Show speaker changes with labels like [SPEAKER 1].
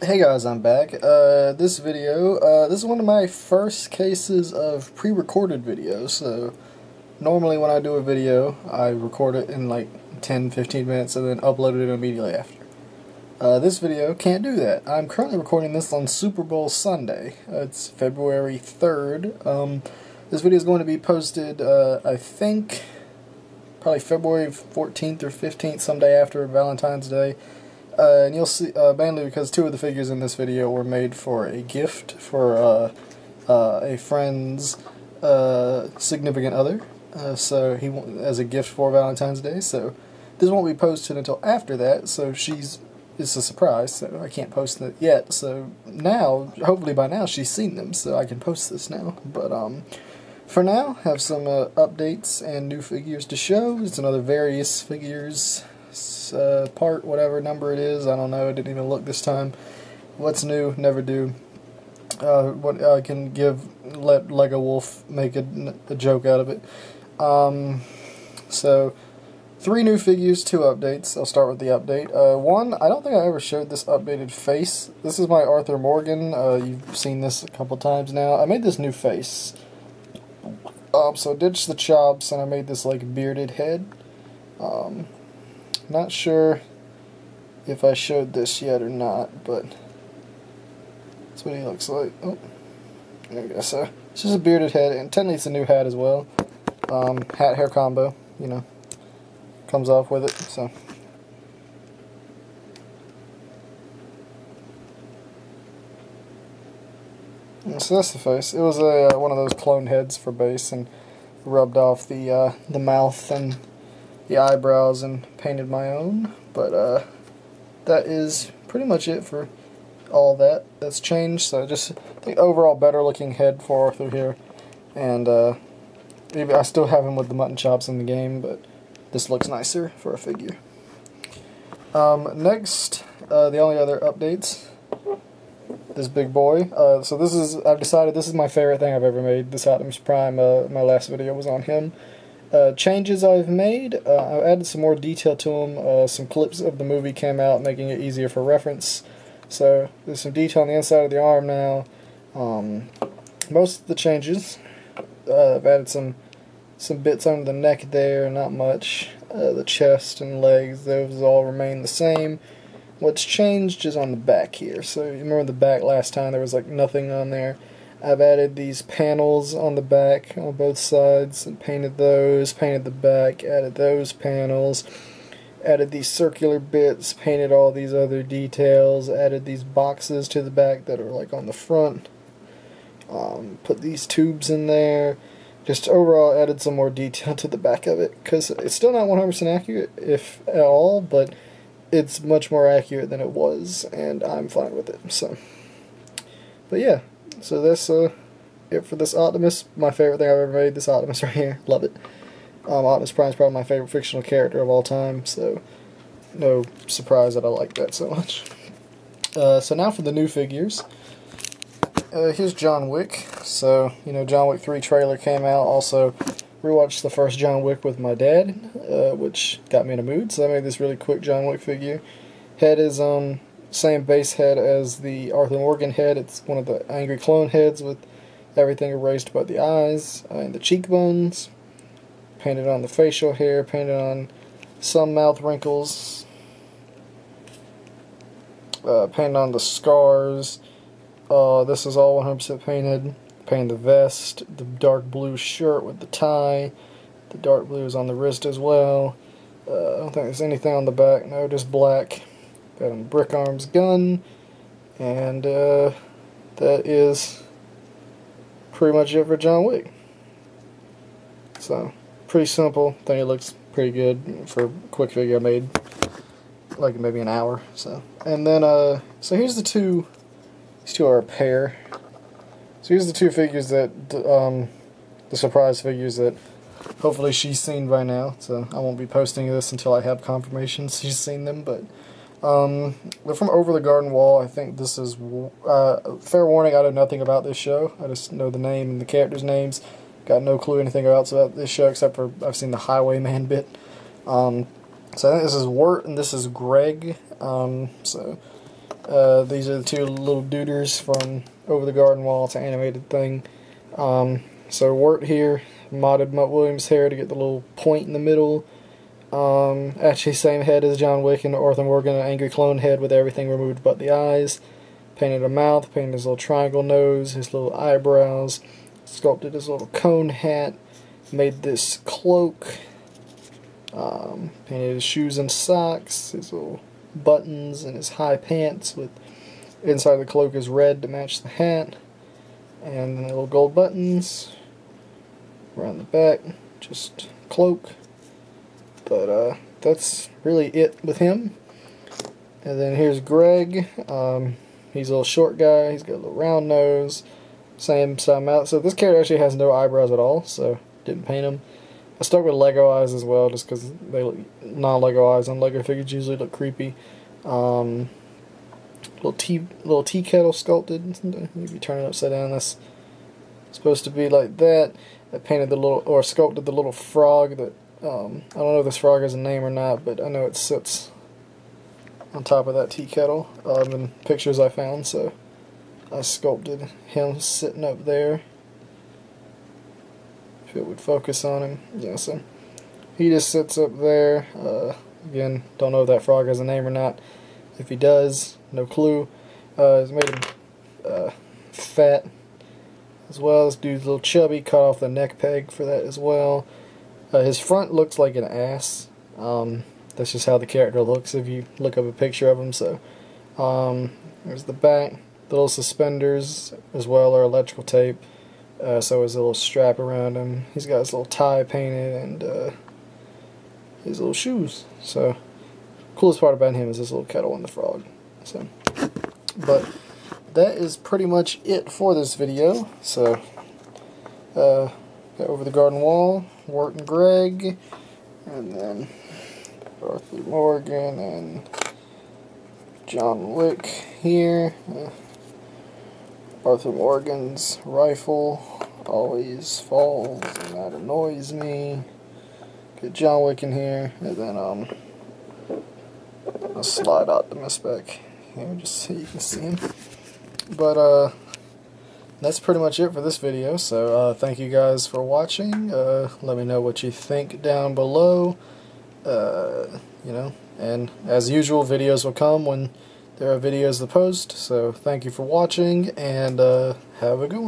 [SPEAKER 1] Hey guys, I'm back. Uh, this video, uh, this is one of my first cases of pre-recorded videos, so normally when I do a video, I record it in like 10-15 minutes and then upload it immediately after. Uh, this video can't do that. I'm currently recording this on Super Bowl Sunday. It's February 3rd. Um, this video is going to be posted, uh, I think, probably February 14th or 15th, someday after Valentine's Day. Uh, and you'll see, uh, mainly because two of the figures in this video were made for a gift for uh, uh a friend's uh, significant other. Uh, so he as a gift for Valentine's Day. So this won't be posted until after that. So she's it's a surprise. So I can't post it yet. So now, hopefully by now she's seen them. So I can post this now. But um. For now, have some updates and new figures to show. It's another various figures uh, part, whatever number it is. I don't know. I didn't even look this time. What's new? Never do. Uh, what I can give, let Lego Wolf make a, a joke out of it. Um, so, three new figures, two updates. I'll start with the update. Uh, one, I don't think I ever showed this updated face. This is my Arthur Morgan. Uh, you've seen this a couple times now. I made this new face. Um, so ditched the chops and I made this like bearded head. Um, not sure if I showed this yet or not, but that's what he looks like. Oh, we go. So it's just a bearded head, and technically it's a new hat as well. Um, hat hair combo, you know, comes off with it. So. So that's the face. It was a uh, one of those clone heads for base, and rubbed off the uh, the mouth and the eyebrows and painted my own. But uh, that is pretty much it for all that that's changed. So just the overall better looking head for Arthur here. And uh, I still have him with the mutton chops in the game, but this looks nicer for a figure. Um, next, uh, the only other updates, this big boy. Uh, so this is, I've decided this is my favorite thing I've ever made, this Optimus Prime. Uh, my last video was on him. Uh, changes I've made. Uh, I've added some more detail to them. Uh, some clips of the movie came out, making it easier for reference. So there's some detail on the inside of the arm now. Um, most of the changes. Uh, I've added some some bits under the neck there, not much. Uh, the chest and legs, those all remain the same. What's changed is on the back here. So remember the back last time there was like nothing on there. I've added these panels on the back on both sides and painted those, painted the back, added those panels, added these circular bits, painted all these other details, added these boxes to the back that are like on the front, um, put these tubes in there, just overall added some more detail to the back of it because it's still not 100% accurate if at all, but it's much more accurate than it was and I'm fine with it. So, but yeah, so that's uh, it for this Optimus. My favorite thing I've ever made, this Optimus right here. Love it. Um, Optimus Prime is probably my favorite fictional character of all time, so no surprise that I like that so much. Uh, so now for the new figures. Uh, here's John Wick. So, you know, John Wick 3 trailer came out. Also, rewatched the first John Wick with my dad, uh, which got me in a mood. So I made this really quick John Wick figure. Head is um same base head as the Arthur Morgan head. It's one of the angry clone heads with everything erased but the eyes and the cheekbones. Painted on the facial hair, painted on some mouth wrinkles. Uh, painted on the scars. Uh, this is all 100% painted. Painted the vest, the dark blue shirt with the tie. The dark blue is on the wrist as well. Uh, I don't think there's anything on the back. No, just black. Got a brick arms gun, and uh, that is pretty much it for John Wick. So, pretty simple. I think it looks pretty good for a quick figure I made, like maybe an hour. So, and then uh, so here's the two. These two are a pair. So here's the two figures that um, the surprise figures that hopefully she's seen by now. So I won't be posting this until I have confirmation she's seen them, but. Um, they're from Over the Garden Wall. I think this is, uh, fair warning, I know nothing about this show. I just know the name and the characters' names. Got no clue anything else about this show except for I've seen the Highwayman bit. Um, so I think this is Wirt and this is Greg. Um, so Uh, these are the two little duders from Over the Garden Wall. It's an animated thing. Um, so Wirt here modded Mutt Williams' hair to get the little point in the middle. Um, actually, same head as John Wick and Arthur Morgan, an angry clone head with everything removed but the eyes. Painted a mouth, painted his little triangle nose, his little eyebrows, sculpted his little cone hat, made this cloak, um, painted his shoes and socks, his little buttons, and his high pants with inside the cloak is red to match the hat, and the little gold buttons. Around the back, just cloak. But uh, that's really it with him. And then here's Greg. Um, he's a little short guy. He's got a little round nose. Same side mouth. So this character actually has no eyebrows at all. So didn't paint him. I stuck with Lego eyes as well, just because they look non-Lego eyes on Lego figures usually look creepy. Um, little tea little tea kettle sculpted. You turn it upside down, that's supposed to be like that. I painted the little or sculpted the little frog that um, I don't know if this frog has a name or not, but I know it sits on top of that tea kettle um, in pictures I found. So I sculpted him sitting up there. If it would focus on him, yeah. So he just sits up there. Uh, again, don't know if that frog has a name or not. If he does, no clue. Uh, made him uh, fat as well. This dude's a little chubby. Cut off the neck peg for that as well. Uh, his front looks like an ass. Um, that's just how the character looks if you look up a picture of him. So um, there's the back. The little suspenders as well are electrical tape. Uh, so his little strap around him. He's got his little tie painted and uh, his little shoes. So coolest part about him is his little kettle and the frog. So, but that is pretty much it for this video. So, uh, over the garden wall. Wirt and Greg, and then Arthur Morgan and John Wick here. Uh, Arthur Morgan's rifle always falls, and that annoys me. Get John Wick in here, and then um, I'll slide out the Optimus back here just so you can see him. But uh that's pretty much it for this video. So uh, thank you guys for watching. Uh, let me know what you think down below. Uh, you know, and as usual, videos will come when there are videos to post. So thank you for watching, and uh, have a good one.